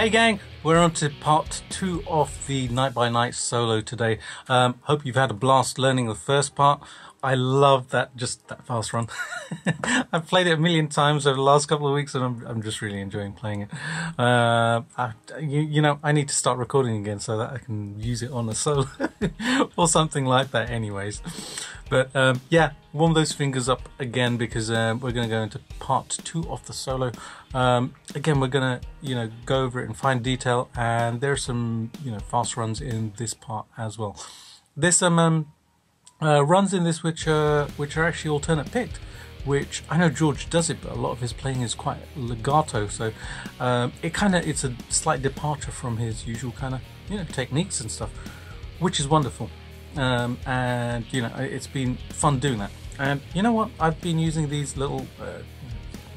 Hey gang, we're on to part two of the Night by Night solo today. Um, hope you've had a blast learning the first part. I love that, just that fast run. I've played it a million times over the last couple of weeks and I'm, I'm just really enjoying playing it. Uh, I, you, you know, I need to start recording again so that I can use it on a solo or something like that anyways. But um, yeah, warm those fingers up again because um, we're going to go into part two of the solo. Um, again, we're going to, you know, go over it in fine detail and there's some, you know, fast runs in this part as well. There's some um, uh, runs in this which are which are actually alternate picked which I know George does it but a lot of his playing is quite legato so um, it kind of it's a slight departure from his usual kind of you know techniques and stuff which is wonderful. Um, and you know it's been fun doing that. And you know what? I've been using these little uh,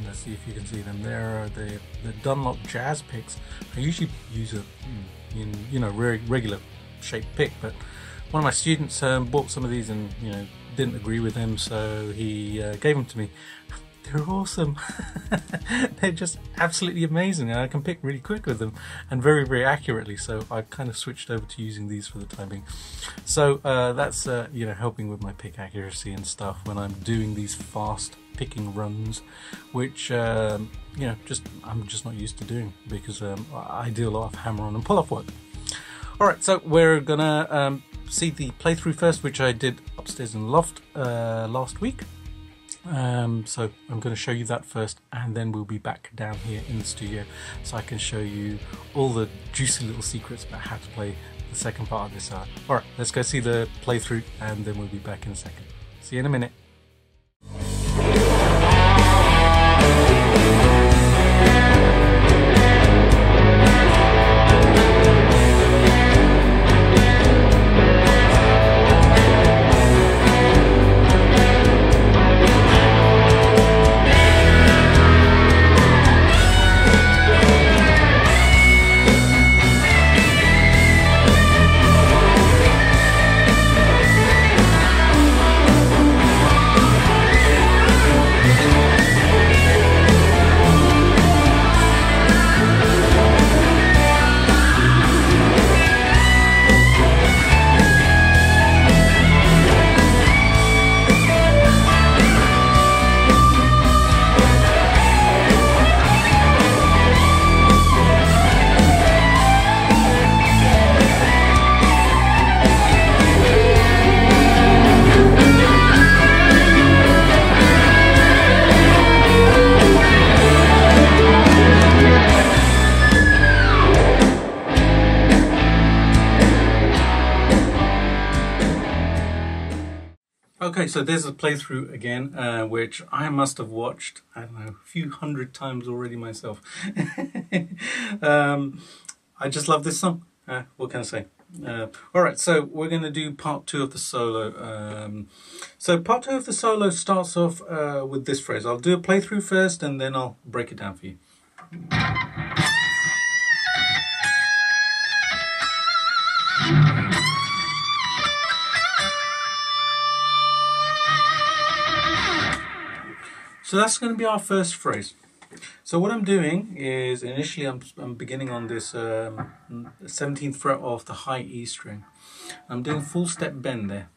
let's see if you can see them. There are the, the Dunlop jazz picks. I usually use a mm, you know regular shaped pick but one of my students um, bought some of these and you know didn't agree with him, so he uh, gave them to me. They're awesome. They're just absolutely amazing, and I can pick really quick with them and very, very accurately. So I kind of switched over to using these for the time being. So uh, that's uh, you know helping with my pick accuracy and stuff when I'm doing these fast picking runs, which um, you know just I'm just not used to doing because um, I do a lot of hammer on and pull off work. All right, so we're gonna um, see the playthrough first, which I did upstairs in the loft uh, last week. Um, so I'm going to show you that first, and then we'll be back down here in the studio so I can show you all the juicy little secrets about how to play the second part of this art. Alright, let's go see the playthrough, and then we'll be back in a second. See you in a minute. So there's a playthrough again, uh, which I must have watched, I don't know, a few hundred times already myself. um, I just love this song. Uh, what can I say? Uh, Alright, so we're going to do part two of the solo. Um, so part two of the solo starts off uh, with this phrase. I'll do a playthrough first and then I'll break it down for you. So that's going to be our first phrase. So what I'm doing is initially I'm, I'm beginning on this um, 17th fret of the high E string. I'm doing full step bend there.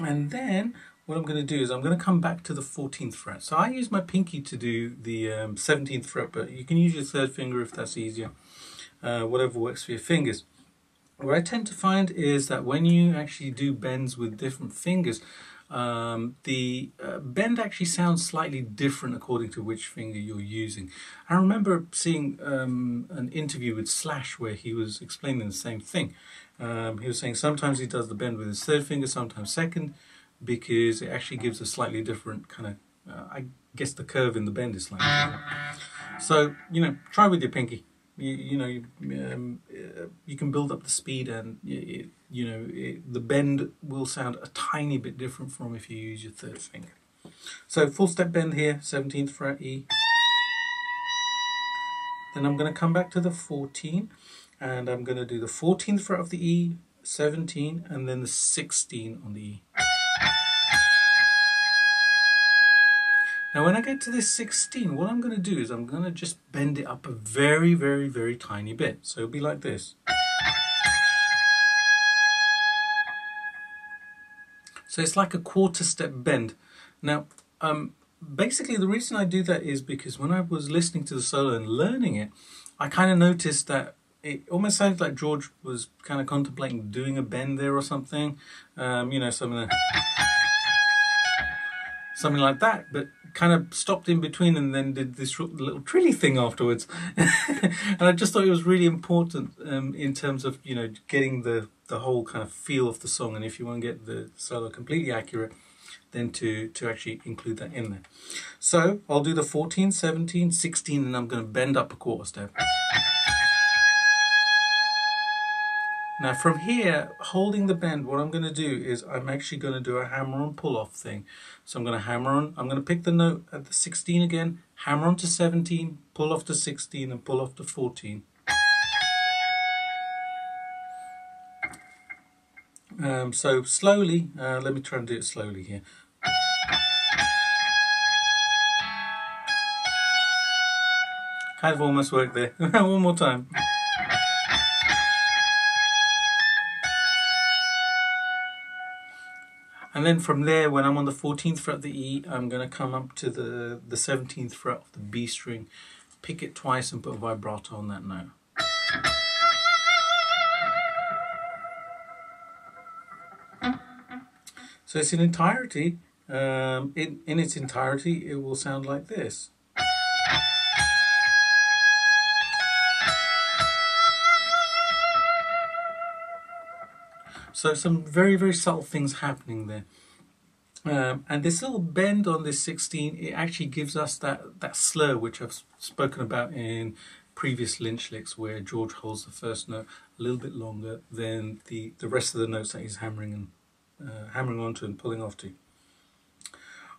And then what I'm going to do is I'm going to come back to the 14th fret. So I use my pinky to do the um, 17th fret, but you can use your third finger if that's easier. Uh, whatever works for your fingers. What I tend to find is that when you actually do bends with different fingers, um, the uh, bend actually sounds slightly different according to which finger you're using. I remember seeing um, an interview with Slash where he was explaining the same thing. Um, he was saying sometimes he does the bend with his third finger, sometimes second, because it actually gives a slightly different kind of, uh, I guess the curve in the bend is slightly different. So, you know, try with your pinky you, you know you, um, you can build up the speed and you know it, the bend will sound a tiny bit different from if you use your third finger. So full step bend here 17th fret E. Then I'm going to come back to the 14 and I'm going to do the 14th fret of the E 17 and then the 16 on the E Now when I get to this 16, what I'm going to do is I'm going to just bend it up a very, very, very tiny bit. So it'll be like this. So it's like a quarter step bend. Now, um, basically the reason I do that is because when I was listening to the solo and learning it, I kind of noticed that it almost sounded like George was kind of contemplating doing a bend there or something. Um, you know, some of something like that, but kind of stopped in between and then did this little trilly thing afterwards. and I just thought it was really important um, in terms of you know getting the the whole kind of feel of the song, and if you want to get the solo completely accurate, then to to actually include that in there. So I'll do the 14, 17, 16, and I'm going to bend up a quarter step. Now from here, holding the bend, what I'm going to do is I'm actually going to do a hammer on pull off thing. So I'm going to hammer on, I'm going to pick the note at the 16 again, hammer on to 17, pull off to 16 and pull off to 14. Um, so slowly, uh, let me try and do it slowly here. Kind of almost worked there. One more time. And then from there, when I'm on the 14th fret of the E, I'm going to come up to the, the 17th fret of the B string, pick it twice and put a vibrato on that note. So it's in entirety, um, in, in its entirety, it will sound like this. So some very, very subtle things happening there. Um, and this little bend on this 16, it actually gives us that, that slur, which I've spoken about in previous Lynch licks, where George holds the first note a little bit longer than the, the rest of the notes that he's hammering and uh, hammering onto and pulling off to.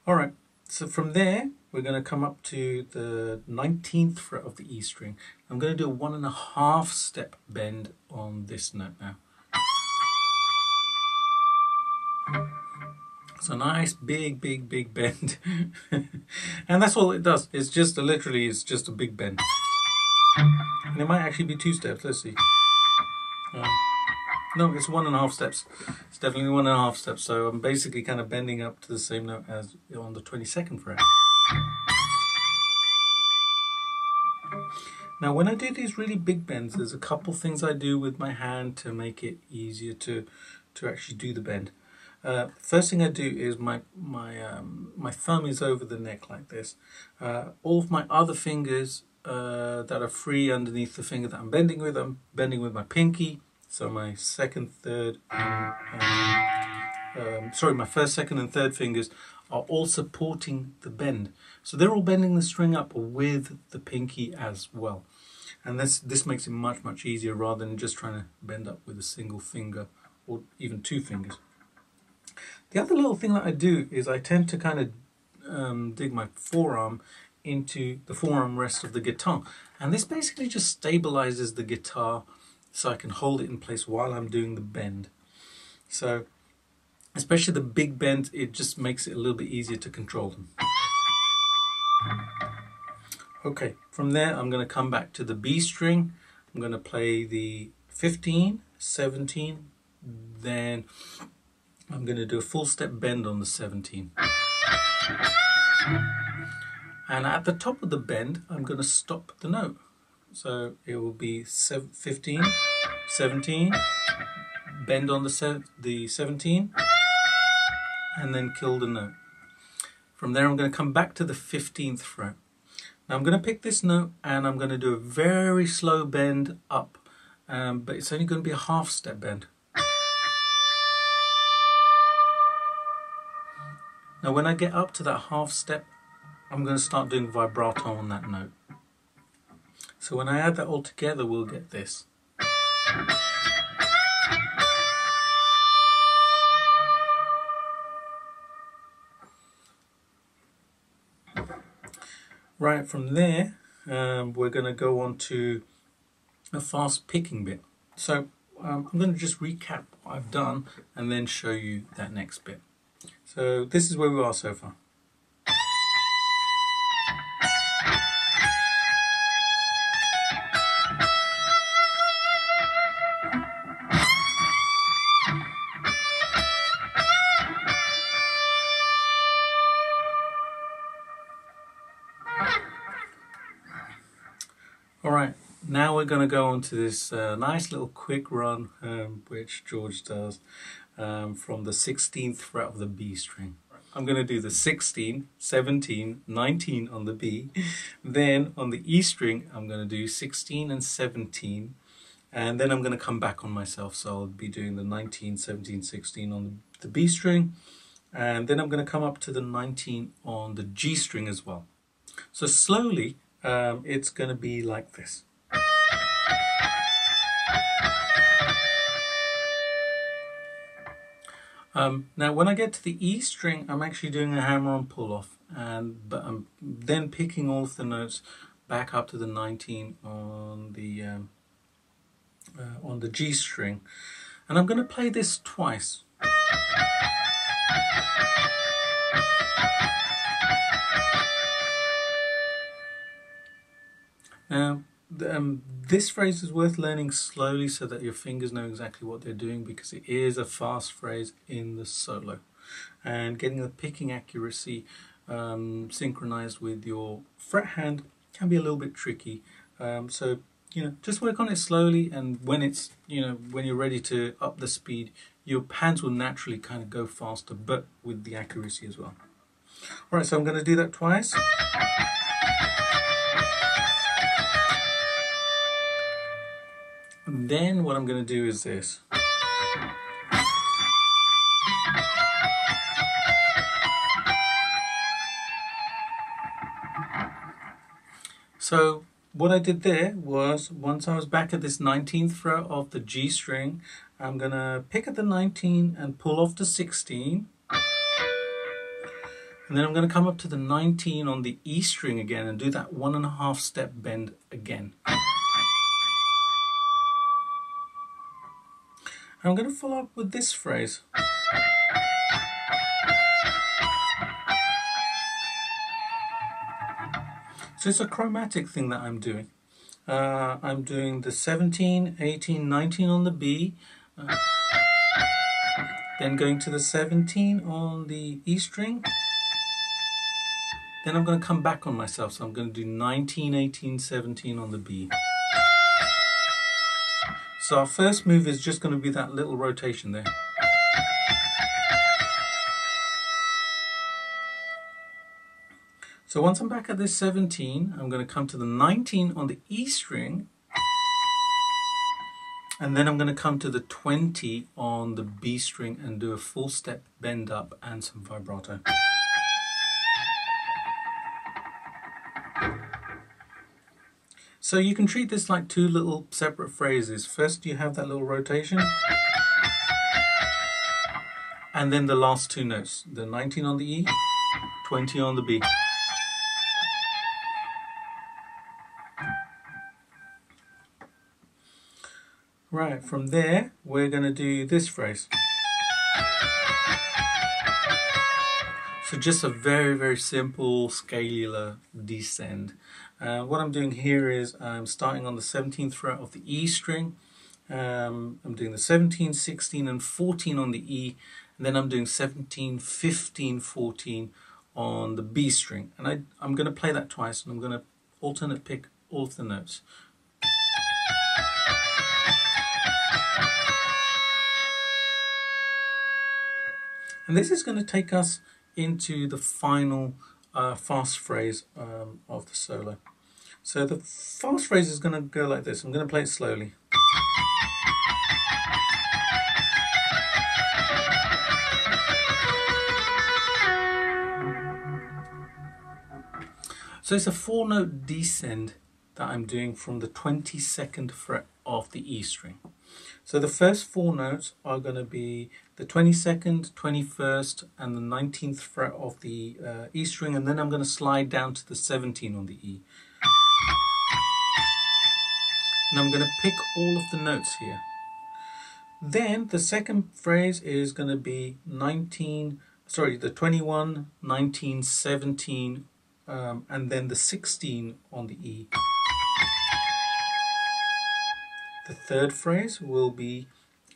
All right, so from there, we're going to come up to the 19th fret of the E string. I'm going to do a one and a half step bend on this note now. It's a nice big, big, big bend. and that's all it does. It's just a, literally, it's just a big bend. And it might actually be two steps. Let's see. Um, no, it's one and a half steps. It's definitely one and a half steps. So I'm basically kind of bending up to the same note as on the 22nd fret. Now when I do these really big bends, there's a couple things I do with my hand to make it easier to, to actually do the bend. Uh, first thing I do is my my um, my thumb is over the neck like this. Uh, all of my other fingers uh, that are free underneath the finger that I'm bending with, I'm bending with my pinky. So my second, third, and, um, sorry, my first, second, and third fingers are all supporting the bend. So they're all bending the string up with the pinky as well. And this this makes it much much easier rather than just trying to bend up with a single finger or even two fingers. The other little thing that I do is I tend to kind of um, dig my forearm into the forearm rest of the guitar. And this basically just stabilizes the guitar so I can hold it in place while I'm doing the bend. So, especially the big bend, it just makes it a little bit easier to control them. Okay, from there I'm going to come back to the B string. I'm going to play the 15, 17, then I'm going to do a full step bend on the 17. And at the top of the bend, I'm going to stop the note. So it will be 15, 17, bend on the, the 17, and then kill the note. From there, I'm going to come back to the 15th fret. Now I'm going to pick this note and I'm going to do a very slow bend up, um, but it's only going to be a half step bend. Now when I get up to that half step, I'm going to start doing vibrato on that note. So when I add that all together, we'll get this. Right, from there, um, we're going to go on to a fast picking bit. So um, I'm going to just recap what I've done and then show you that next bit. So this is where we are so far. All right, now we're going to go on to this uh, nice little quick run um, which George does um, from the 16th fret of the B string. I'm going to do the 16, 17, 19 on the B. Then on the E string, I'm going to do 16 and 17. And then I'm going to come back on myself. So I'll be doing the 19, 17, 16 on the B string. And then I'm going to come up to the 19 on the G string as well. So slowly, um, it's going to be like this. Um, now when I get to the E string, I'm actually doing a hammer-on pull-off, and but I'm then picking all of the notes back up to the 19 on the um, uh, on the G string, and I'm going to play this twice. Now, um, this phrase is worth learning slowly so that your fingers know exactly what they're doing because it is a fast phrase in the solo. And getting the picking accuracy um, synchronized with your fret hand can be a little bit tricky. Um, so, you know, just work on it slowly and when it's, you know, when you're ready to up the speed, your hands will naturally kind of go faster, but with the accuracy as well. All right, so I'm going to do that twice. Then what I'm going to do is this. So what I did there was once I was back at this 19th fret of the G string, I'm going to pick at the 19 and pull off the 16. And then I'm going to come up to the 19 on the E string again and do that one and a half step bend again. I'm going to follow up with this phrase. So it's a chromatic thing that I'm doing. Uh, I'm doing the 17, 18, 19 on the B, uh, then going to the 17 on the E string. Then I'm going to come back on myself, so I'm going to do 19, 18, 17 on the B. So our first move is just going to be that little rotation there. So once I'm back at this 17, I'm going to come to the 19 on the E string. And then I'm going to come to the 20 on the B string and do a full step bend up and some vibrato. So you can treat this like two little separate phrases. First you have that little rotation. And then the last two notes. The 19 on the E, 20 on the B. Right, from there we're going to do this phrase. So just a very, very simple scalar descend. Uh, what I'm doing here is I'm starting on the 17th fret of the E string. Um, I'm doing the 17, 16 and 14 on the E and then I'm doing 17, 15, 14 on the B string and I, I'm going to play that twice and I'm going to alternate pick all of the notes. And this is going to take us into the final uh, fast phrase um, of the solo. So the fast phrase is going to go like this. I'm going to play it slowly. So it's a four note descend that I'm doing from the 22nd fret of the E string. So the first four notes are going to be the 22nd, 21st and the 19th fret of the uh, E string and then I'm going to slide down to the 17 on the E. And I'm going to pick all of the notes here. Then the second phrase is going to be 19, sorry, the 21, 19, 17 um, and then the 16 on the E. The third phrase will be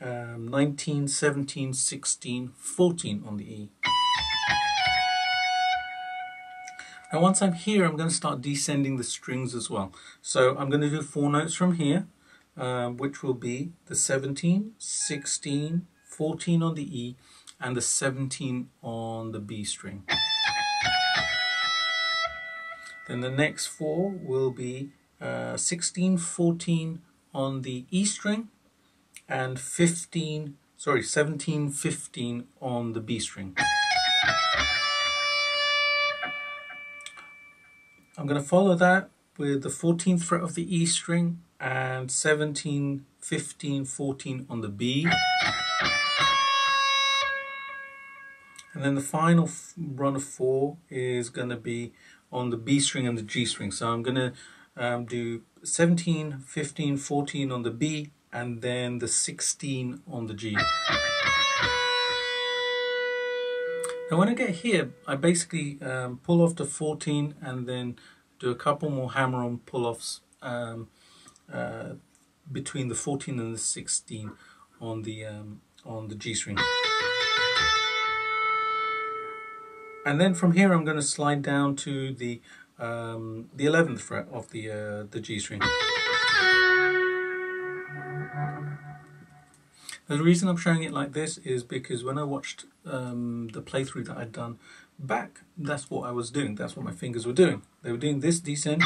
um, 19, 17, 16, 14 on the E. Now once I'm here, I'm going to start descending the strings as well. So I'm going to do four notes from here, uh, which will be the 17, 16, 14 on the E, and the 17 on the B string. Then the next four will be uh, 16, 14 on the E string, and 15, sorry, 17, 15 on the B string. I'm going to follow that with the 14th fret of the E string and 17, 15, 14 on the B. And then the final run of four is going to be on the B string and the G string. So I'm going to um, do 17, 15, 14 on the B and then the 16 on the G. Now when I get here, I basically um, pull off to 14 and then do a couple more hammer-on pull-offs um, uh, between the 14 and the 16 on the um, on the G string. And then from here, I'm going to slide down to the um, the 11th fret of the uh, the G string. The reason I'm showing it like this is because when I watched um, the playthrough that I'd done back, that's what I was doing. That's what my fingers were doing. They were doing this descent.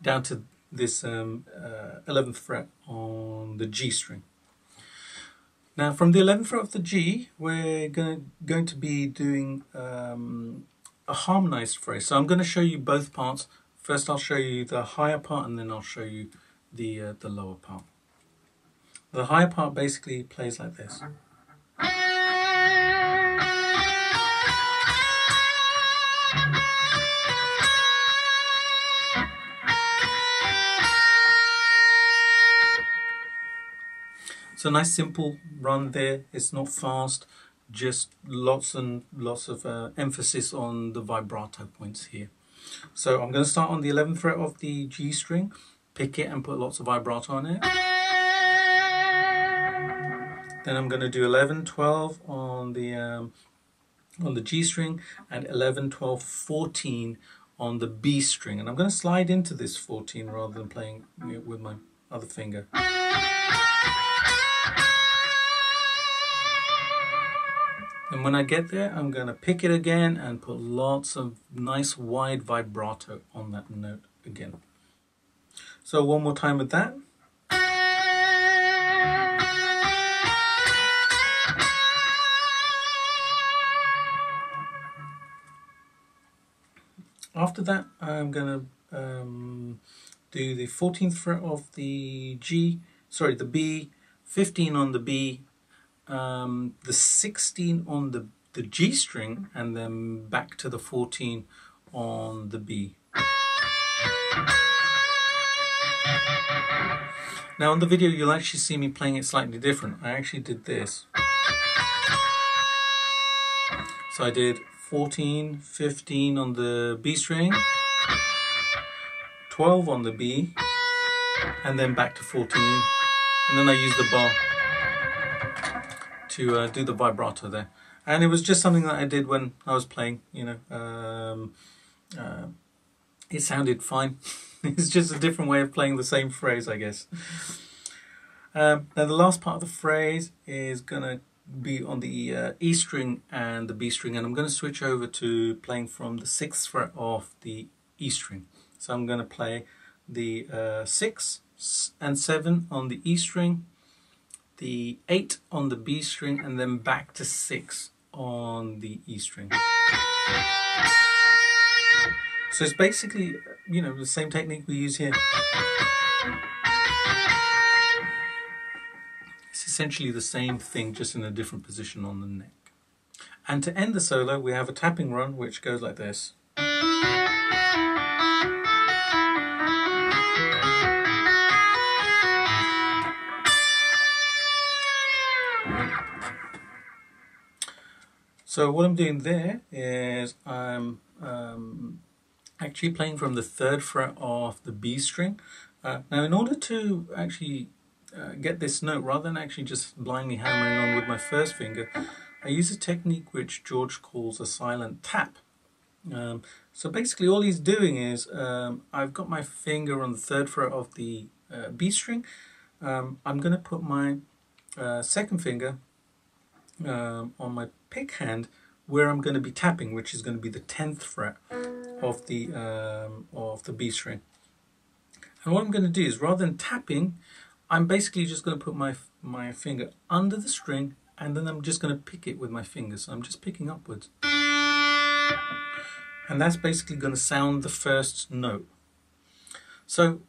Down to this um, uh, 11th fret on the G string. Now from the 11th fret of the G, we're going, going to be doing um, a harmonized phrase. So I'm going to show you both parts. First I'll show you the higher part and then I'll show you the, uh, the lower part. The higher part basically plays like this. A nice simple run there. It's not fast just lots and lots of uh, emphasis on the vibrato points here. So I'm going to start on the 11th fret of the G string, pick it and put lots of vibrato on it. Then I'm going to do 11, 12 on the um, on the G string and 11, 12, 14 on the B string. And I'm going to slide into this 14 rather than playing it with my other finger. And when I get there, I'm going to pick it again and put lots of nice wide vibrato on that note again. So one more time with that. After that, I'm going to um, do the 14th fret of the G, sorry, the B, 15 on the B, um, the 16 on the, the G string and then back to the 14 on the B. Now on the video you'll actually see me playing it slightly different. I actually did this. So I did 14, 15 on the B string, 12 on the B, and then back to 14, and then I use the bar to uh, do the vibrato there. And it was just something that I did when I was playing, you know. Um, uh, it sounded fine. it's just a different way of playing the same phrase, I guess. Um, now the last part of the phrase is going to be on the uh, E string and the B string and I'm going to switch over to playing from the 6th fret of the E string. So I'm going to play the uh, 6 and 7 on the E string the 8 on the B string and then back to 6 on the E string. So it's basically, you know, the same technique we use here. It's essentially the same thing, just in a different position on the neck. And to end the solo, we have a tapping run, which goes like this. So what I'm doing there is I'm um, actually playing from the third fret of the B string. Uh, now in order to actually uh, get this note, rather than actually just blindly hammering on with my first finger, I use a technique which George calls a silent tap. Um, so basically all he's doing is um, I've got my finger on the third fret of the uh, B string. Um, I'm going to put my uh, second finger um, on my pick hand where I'm going to be tapping, which is going to be the 10th fret of the, um, of the B string. And what I'm going to do is rather than tapping, I'm basically just going to put my, my finger under the string and then I'm just going to pick it with my fingers. So I'm just picking upwards. And that's basically going to sound the first note. So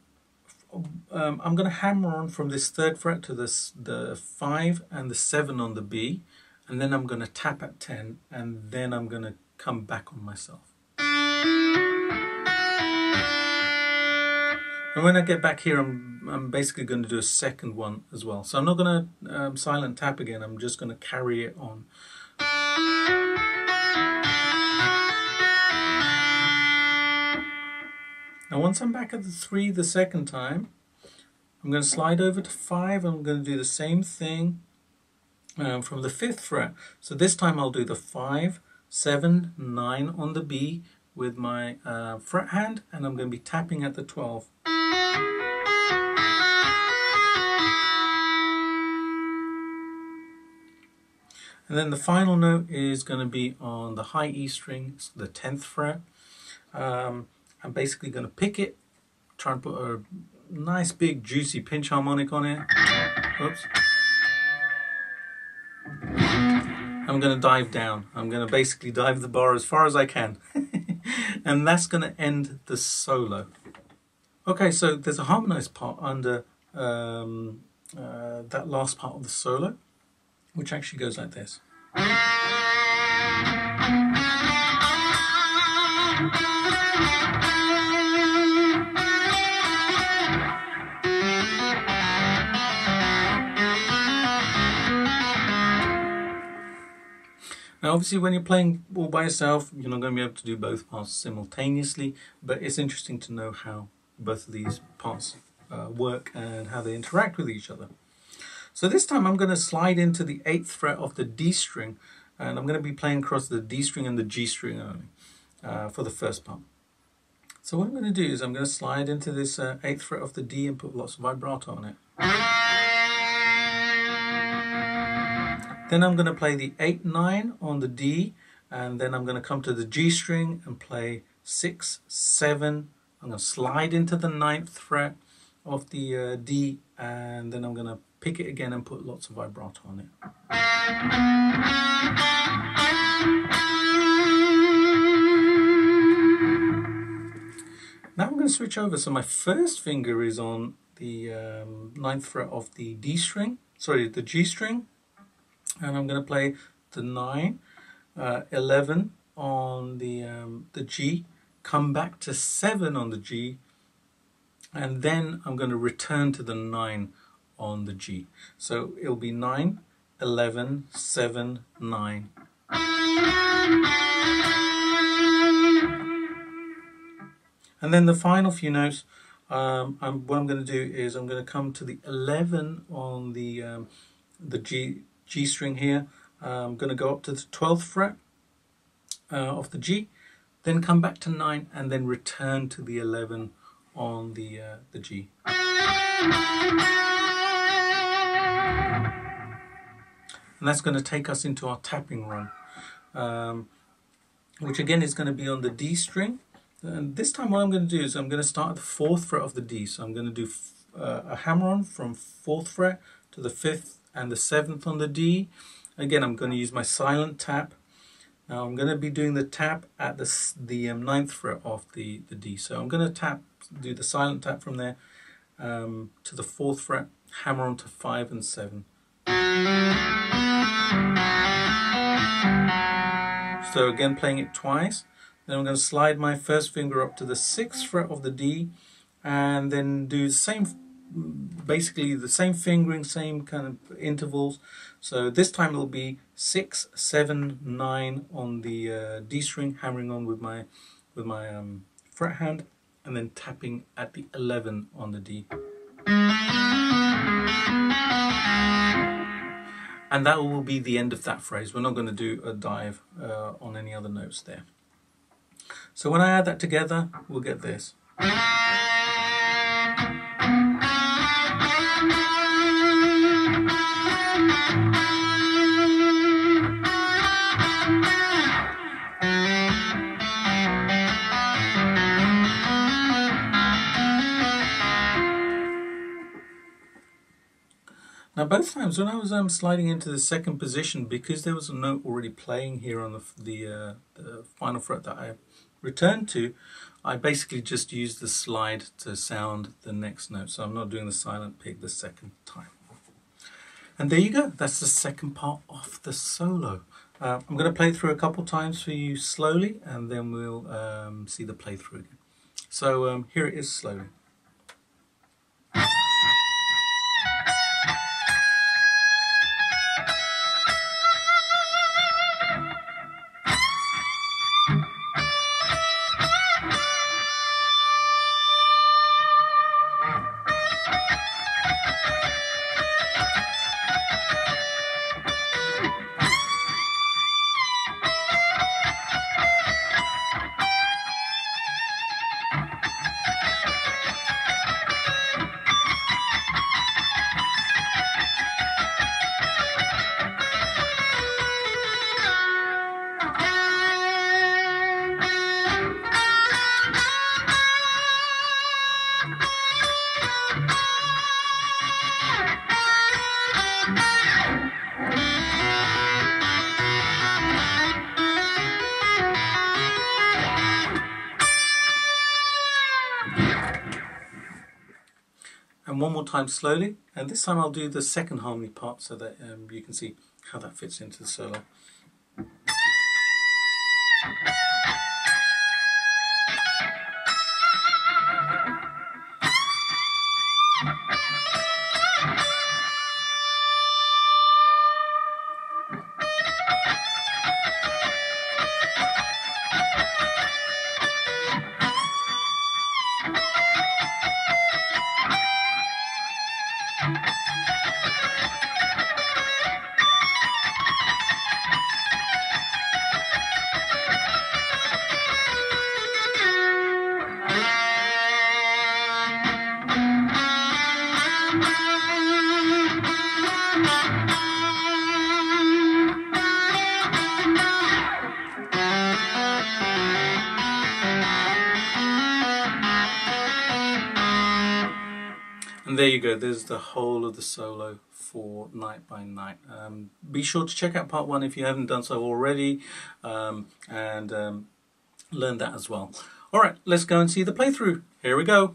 um, I'm going to hammer on from this third fret to this, the 5 and the 7 on the B and then I'm going to tap at 10 and then I'm going to come back on myself. And when I get back here, I'm, I'm basically going to do a second one as well. So I'm not going to um, silent tap again, I'm just going to carry it on. Now once I'm back at the 3 the second time, I'm going to slide over to 5, I'm going to do the same thing um, from the 5th fret. So this time I'll do the five, seven, nine on the B with my uh, fret hand and I'm going to be tapping at the 12. And then the final note is going to be on the high E string, the 10th fret. Um, I'm basically going to pick it, try and put a nice big juicy pinch harmonic on it. Oops. I'm going to dive down. I'm going to basically dive the bar as far as I can. and that's going to end the solo. Okay, so there's a harmonized part under um, uh, that last part of the solo, which actually goes like this. Obviously when you're playing all by yourself, you're not going to be able to do both parts simultaneously, but it's interesting to know how both of these parts uh, work and how they interact with each other. So this time I'm going to slide into the 8th fret of the D string, and I'm going to be playing across the D string and the G string only uh, for the first part. So what I'm going to do is I'm going to slide into this uh, 8th fret of the D and put lots of vibrato on it. Then I'm going to play the 8 9 on the D and then I'm going to come to the G string and play 6 7 I'm going to slide into the ninth fret of the uh, D and then I'm going to pick it again and put lots of vibrato on it. Now I'm going to switch over. So my first finger is on the um, ninth fret of the D string, sorry, the G string, and I'm going to play the 9, uh, 11 on the, um, the G, come back to 7 on the G, and then I'm going to return to the 9 on the G. So it'll be 9, 11, 7, 9. And then the final few notes, um, I'm, what I'm going to do is I'm going to come to the 11 on the, um, the G, G string here. Uh, I'm going to go up to the 12th fret uh, of the G, then come back to 9 and then return to the 11 on the, uh, the G. And that's going to take us into our tapping run, um, which again is going to be on the D string. And this time what I'm going to do is I'm going to start at the 4th fret of the D. So I'm going to do uh, a hammer on from 4th fret to the 5th and the 7th on the D. Again, I'm going to use my silent tap. Now I'm going to be doing the tap at the, the um, 9th fret of the, the D. So I'm going to tap, do the silent tap from there um, to the 4th fret, hammer on to 5 and 7. So again playing it twice. Then I'm going to slide my first finger up to the 6th fret of the D and then do the same basically the same fingering, same kind of intervals. So this time it'll be six, seven, nine on the uh, D string, hammering on with my with my um, fret hand, and then tapping at the 11 on the D. And that will be the end of that phrase. We're not going to do a dive uh, on any other notes there. So when I add that together, we'll get this. Both times when I was um, sliding into the second position, because there was a note already playing here on the, the, uh, the final fret that I returned to, I basically just used the slide to sound the next note. So I'm not doing the silent pick the second time. And there you go, that's the second part of the solo. Uh, I'm going to play through a couple times for you slowly and then we'll um, see the playthrough again. So um, here it is slowly. And one more time slowly and this time I'll do the second harmony part so that um, you can see how that fits into the solo. There you go, there's the whole of the solo for Night by Night. Um, be sure to check out part one if you haven't done so already um, and um, learn that as well. Alright, let's go and see the playthrough. Here we go.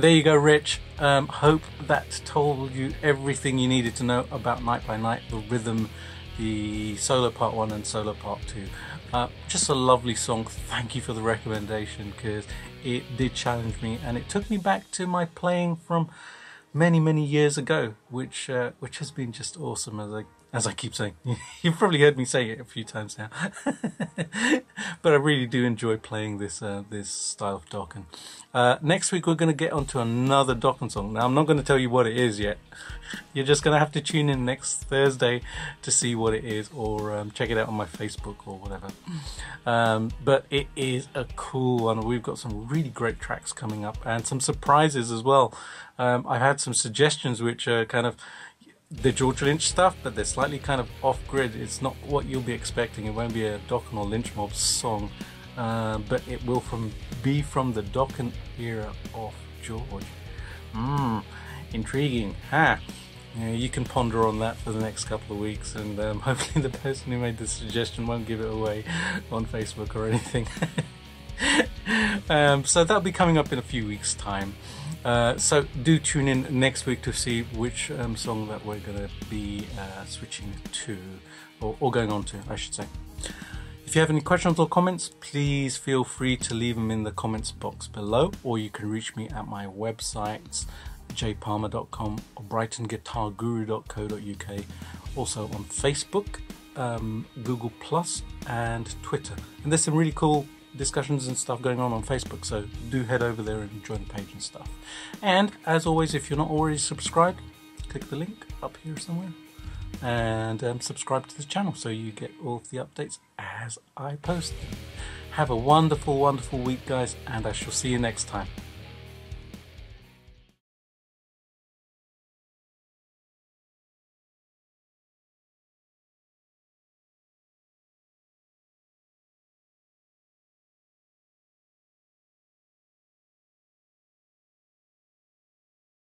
And there you go, Rich. Um, hope that told you everything you needed to know about Night by Night, the rhythm, the solo part one and solo part two. Uh, just a lovely song. Thank you for the recommendation because it did challenge me and it took me back to my playing from many many years ago, which uh, which has been just awesome as I as I keep saying. You've probably heard me say it a few times now. but I really do enjoy playing this uh, this style of Dokken. Uh, next week we're going to get onto another Dokken song. Now I'm not going to tell you what it is yet. You're just going to have to tune in next Thursday to see what it is or um, check it out on my Facebook or whatever. Um, but it is a cool one. We've got some really great tracks coming up and some surprises as well. Um, I've had some suggestions which are kind of the George Lynch stuff, but they're slightly kind of off grid. It's not what you'll be expecting. It won't be a Dokken or Lynch Mob song, uh, but it will from be from the Dokken era of George. Mmm, intriguing, huh? Yeah, you can ponder on that for the next couple of weeks, and um, hopefully, the person who made the suggestion won't give it away on Facebook or anything. um, so that'll be coming up in a few weeks' time. Uh, so do tune in next week to see which um, song that we're going to be uh, switching to, or, or, going on to, I should say. If you have any questions or comments, please feel free to leave them in the comments box below, or you can reach me at my websites jayparmar.com or brightonguitarguru.co.uk. Also on Facebook, um, Google Plus, and Twitter. And there's some really cool discussions and stuff going on on Facebook, so do head over there and join the page and stuff. And as always, if you're not already subscribed, click the link up here somewhere and um, subscribe to the channel so you get all of the updates as I post. Have a wonderful, wonderful week, guys, and I shall see you next time.